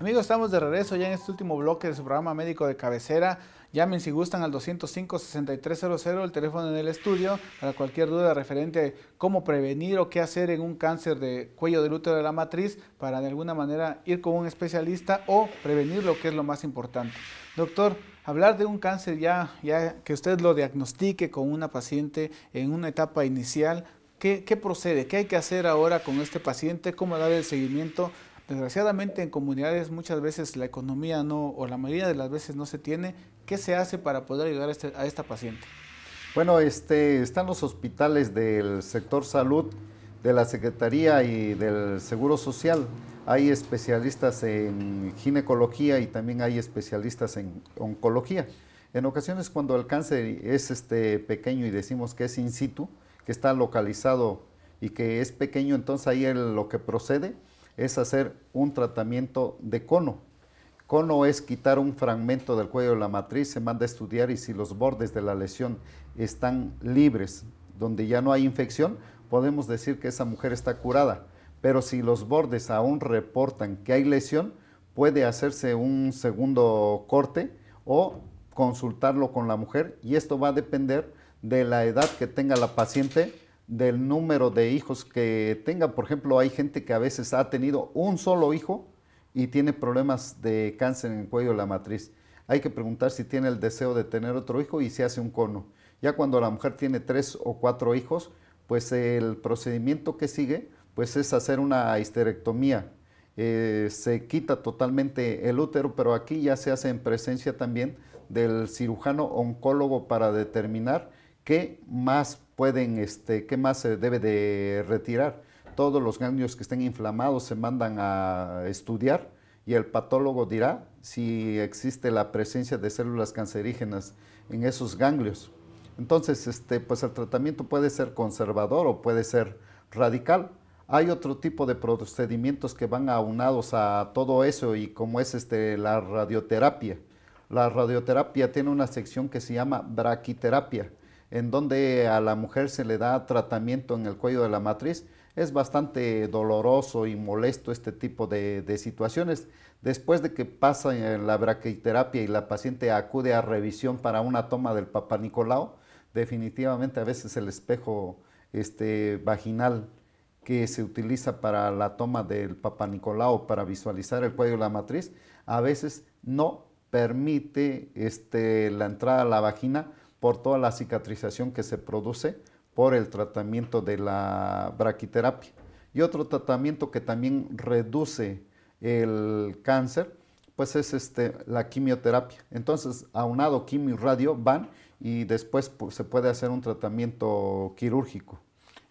Amigos, estamos de regreso ya en este último bloque de su programa médico de cabecera. Llamen si gustan al 205-6300, el teléfono en el estudio, para cualquier duda referente a cómo prevenir o qué hacer en un cáncer de cuello del útero de la matriz, para de alguna manera ir con un especialista o prevenir lo que es lo más importante. Doctor, hablar de un cáncer ya, ya que usted lo diagnostique con una paciente en una etapa inicial, ¿qué, qué procede? ¿Qué hay que hacer ahora con este paciente? ¿Cómo dar el seguimiento? Desgraciadamente en comunidades muchas veces la economía no, o la mayoría de las veces no se tiene. ¿Qué se hace para poder ayudar a, este, esta paciente? Bueno, este, están los hospitales del sector salud, de la Secretaría y del Seguro Social. Hay especialistas en ginecología y también hay especialistas en oncología. En ocasiones cuando el cáncer es este, pequeño y decimos que es in situ, que está localizado y que es pequeño, entonces ahí lo que procede es hacer un tratamiento de cono. Cono es quitar un fragmento del cuello de la matriz, se manda a estudiar y si los bordes de la lesión están libres, donde ya no hay infección, podemos decir que esa mujer está curada. Pero si los bordes aún reportan que hay lesión, puede hacerse un segundo corte o consultarlo con la mujer y esto va a depender de la edad que tenga la paciente del número de hijos que tenga. Por ejemplo, hay gente que a veces ha tenido un solo hijo y tiene problemas de cáncer en el cuello de la matriz. Hay que preguntar si tiene el deseo de tener otro hijo y se hace un cono. Ya cuando la mujer tiene tres o cuatro hijos, pues el procedimiento que sigue pues es hacer una histerectomía. Eh, se quita totalmente el útero, pero aquí ya se hace en presencia también del cirujano oncólogo para determinar qué más pueden, este, qué más se debe de retirar. Todos los ganglios que estén inflamados se mandan a estudiar y el patólogo dirá si existe la presencia de células cancerígenas en esos ganglios. Entonces, este, pues el tratamiento puede ser conservador o puede ser radical. Hay otro tipo de procedimientos que van aunados a todo eso y como es este, la radioterapia. La radioterapia tiene una sección que se llama braquiterapia en donde a la mujer se le da tratamiento en el cuello de la matriz. Es bastante doloroso y molesto este tipo de, situaciones. Después de que pasa la braquiterapia y la paciente acude a revisión para una toma del Papa Nicolau, definitivamente a veces el espejo este, vaginal que se utiliza para la toma del Papa Nicolau para visualizar el cuello de la matriz, a veces no permite este, la entrada a la vagina por toda la cicatrización que se produce por el tratamiento de la braquiterapia. Y otro tratamiento que también reduce el cáncer, pues es este, la quimioterapia. Entonces, aunado quimio y radio van y después pues, se puede hacer un tratamiento quirúrgico.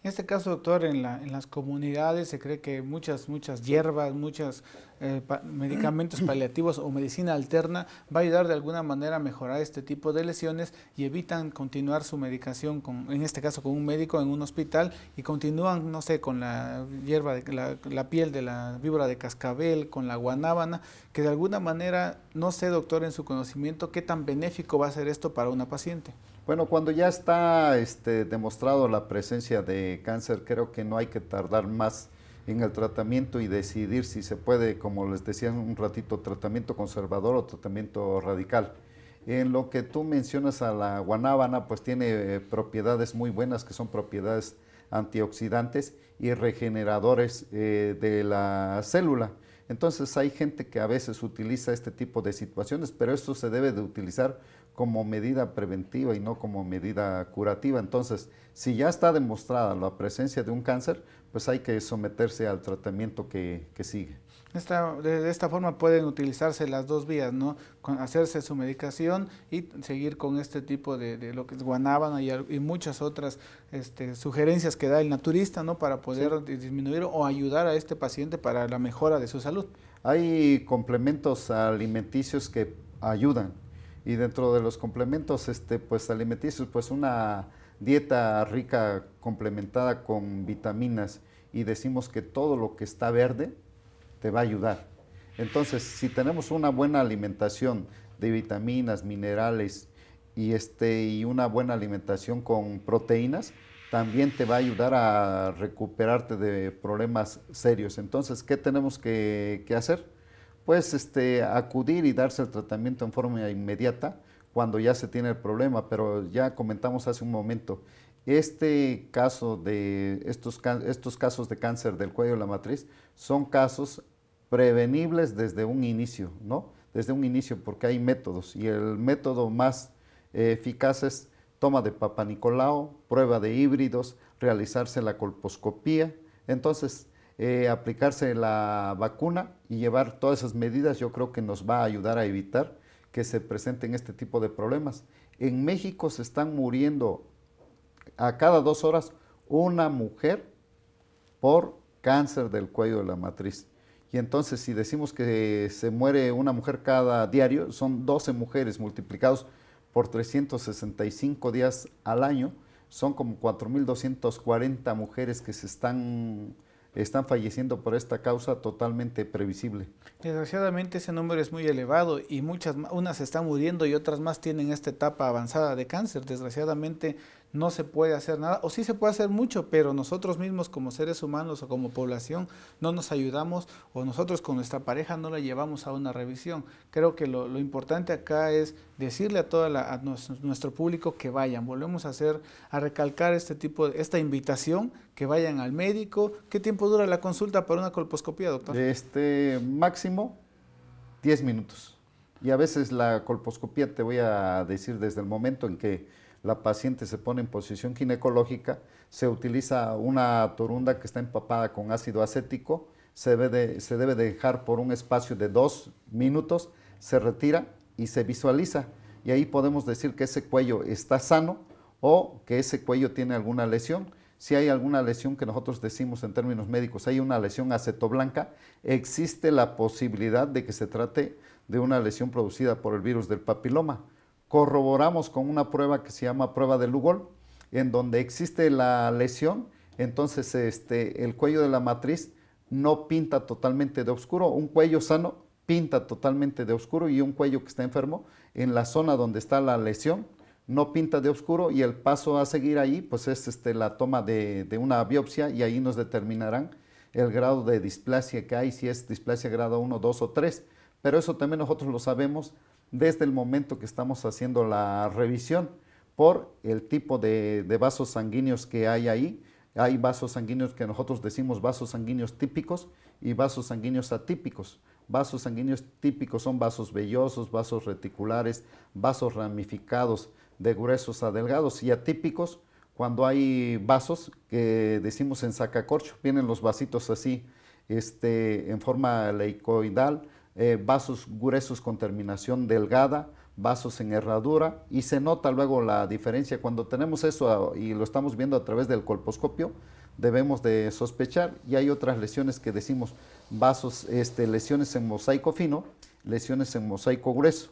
En este caso, doctor, en, las comunidades se cree que muchas, muchas hierbas, muchos eh, medicamentos paliativos o medicina alterna va a ayudar de alguna manera a mejorar este tipo de lesiones y evitan continuar su medicación, con, en este caso con un médico en un hospital y continúan, no sé, con la hierba, de, la, la piel de la víbora de cascabel, con la guanábana, que de alguna manera, no sé, doctor, en su conocimiento, qué tan benéfico va a ser esto para una paciente. Bueno, cuando ya está este, demostrado la presencia de cáncer, creo que no hay que tardar más en el tratamiento y decidir si se puede, como les decía un ratito, tratamiento conservador o tratamiento radical. En lo que tú mencionas a la guanábana, pues tiene eh, propiedades muy buenas que son propiedades antioxidantes y regeneradores eh, de la célula. Entonces hay gente que a veces utiliza este tipo de situaciones, pero esto se debe de utilizar como medida preventiva y no como medida curativa. Entonces, si ya está demostrada la presencia de un cáncer, pues hay que someterse al tratamiento que, sigue. De, esta forma pueden utilizarse las dos vías, ¿no? hacerse su medicación y seguir con este tipo de, lo que es guanábana y, muchas otras este, sugerencias que da el naturista, ¿no? Para poder disminuir o ayudar a este paciente para la mejora de su salud. Hay complementos alimenticios que ayudan y dentro de los complementos este, pues, alimenticios, pues una dieta rica complementada con vitaminas y decimos que todo lo que está verde te va a ayudar. Entonces, si tenemos una buena alimentación de vitaminas, minerales y, este, y una buena alimentación con proteínas, también te va a ayudar a recuperarte de problemas serios. Entonces, ¿qué tenemos que, hacer? pues este, acudir y darse el tratamiento en forma inmediata cuando ya se tiene el problema, pero ya comentamos hace un momento, este caso de estos, estos casos de cáncer del cuello de la matriz son casos prevenibles desde un inicio, ¿no? Desde un inicio, porque hay métodos y el método más eh, eficaz es toma de Papa Nicolau, prueba de híbridos, realizarse la colposcopía, entonces eh, aplicarse la vacuna y llevar todas esas medidas yo creo que nos va a ayudar a evitar que se presenten este tipo de problemas. En México se están muriendo a cada dos horas una mujer por cáncer del cuello de la matriz. Y entonces si decimos que se muere una mujer cada diario, son 12 mujeres multiplicados por 365 días al año, son como 4.240 mujeres que se están están falleciendo por esta causa totalmente previsible. Desgraciadamente ese número es muy elevado y muchas unas están muriendo y otras más tienen esta etapa avanzada de cáncer. Desgraciadamente no se puede hacer nada, o sí se puede hacer mucho, pero nosotros mismos como seres humanos o como población no nos ayudamos o nosotros con nuestra pareja no la llevamos a una revisión. Creo que lo, importante acá es decirle a toda la, nuestro, público que vayan. Volvemos a hacer, a recalcar este tipo de, esta invitación, que vayan al médico. ¿Qué tiempo dura la consulta para una colposcopía, doctor? Este máximo 10 minutos. Y a veces la colposcopía, te voy a decir desde el momento en que la paciente se pone en posición ginecológica, se utiliza una torunda que está empapada con ácido acético, se debe, dejar por un espacio de dos minutos, se retira y se visualiza. Y ahí podemos decir que ese cuello está sano o que ese cuello tiene alguna lesión. Si hay alguna lesión que nosotros decimos en términos médicos, hay una lesión acetoblanca, existe la posibilidad de que se trate de una lesión producida por el virus del papiloma corroboramos con una prueba que se llama prueba de Lugol, en donde existe la lesión, entonces este, el cuello de la matriz no pinta totalmente de oscuro, un cuello sano pinta totalmente de oscuro y un cuello que está enfermo en la zona donde está la lesión no pinta de oscuro y el paso a seguir ahí pues es este, la toma de, de una biopsia y ahí nos determinarán el grado de displasia que hay, si es displasia grado 1, 2 o 3. Pero eso también nosotros lo sabemos desde el momento que estamos haciendo la revisión por el tipo de, vasos sanguíneos que hay ahí. Hay vasos sanguíneos que nosotros decimos vasos sanguíneos típicos y vasos sanguíneos atípicos. Vasos sanguíneos típicos son vasos vellosos, vasos reticulares, vasos ramificados de gruesos a delgados y atípicos cuando hay vasos que decimos en sacacorcho, vienen los vasitos así este, en forma leicoidal, eh, vasos gruesos con terminación delgada, vasos en herradura y se nota luego la diferencia. Cuando tenemos eso ah, y lo estamos viendo a través del colposcopio, debemos de sospechar y hay otras lesiones que decimos vasos, este, lesiones en mosaico fino, lesiones en mosaico grueso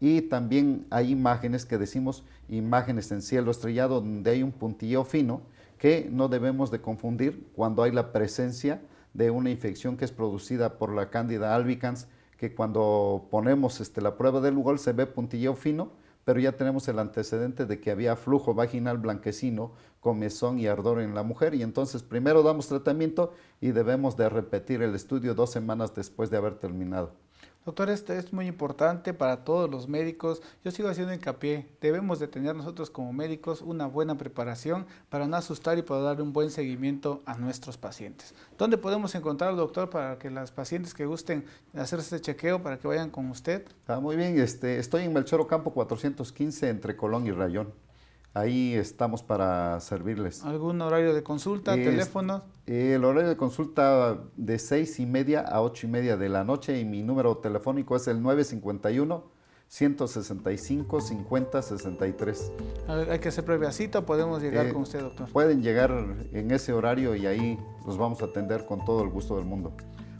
y también hay imágenes que decimos imágenes en cielo estrellado donde hay un puntillo fino que no debemos de confundir cuando hay la presencia de una infección que es producida por la cándida albicans que cuando ponemos este, la prueba del Lugol se ve puntilleo fino, pero ya tenemos el antecedente de que había flujo vaginal blanquecino, comezón y ardor en la mujer y entonces primero damos tratamiento y debemos de repetir el estudio dos semanas después de haber terminado. Doctor, esto es muy importante para todos los médicos. Yo sigo haciendo hincapié. Debemos de tener nosotros como médicos una buena preparación para no asustar y para dar un buen seguimiento a nuestros pacientes. ¿Dónde podemos encontrar doctor para que las pacientes que gusten hacer este chequeo, para que vayan con usted? Ah, muy bien. Este, estoy en Melchoro Campo 415 entre Colón y Rayón. Ahí estamos para servirles. ¿Algún horario de consulta, teléfono? El horario de consulta de seis y media a ocho y media de la noche y mi número telefónico es el 951 165 50 63. ¿Hay que hacer previa cita podemos llegar eh, con usted, doctor? Pueden llegar en ese horario y ahí los vamos a atender con todo el gusto del mundo.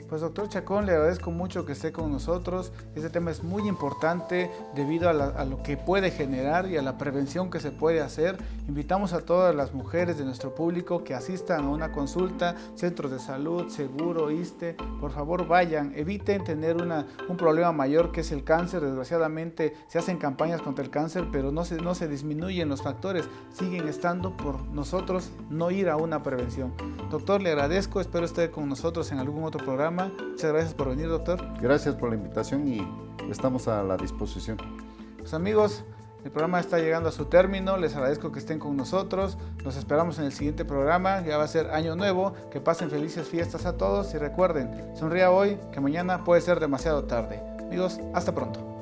Pues doctor Chacón, le agradezco mucho que esté con nosotros. Este tema es muy importante debido a, lo que puede generar y a la prevención que se puede hacer. Invitamos a todas las mujeres de nuestro público que asistan a una consulta, centros de salud, seguro, ISTE. Por favor vayan, eviten tener un problema mayor que es el cáncer. Desgraciadamente se hacen campañas contra el cáncer, pero no se, no se disminuyen los factores. Siguen estando por nosotros no ir a una prevención. Doctor, le agradezco, espero esté con nosotros en algún otro programa programa. Muchas gracias por venir, doctor. Gracias por la invitación y estamos a la disposición. Pues amigos, el programa está llegando a su término. Les agradezco que estén con nosotros. Nos esperamos en el siguiente programa. Ya va a ser año nuevo. Que pasen felices fiestas a todos y recuerden, sonría hoy que mañana puede ser demasiado tarde. Amigos, hasta pronto.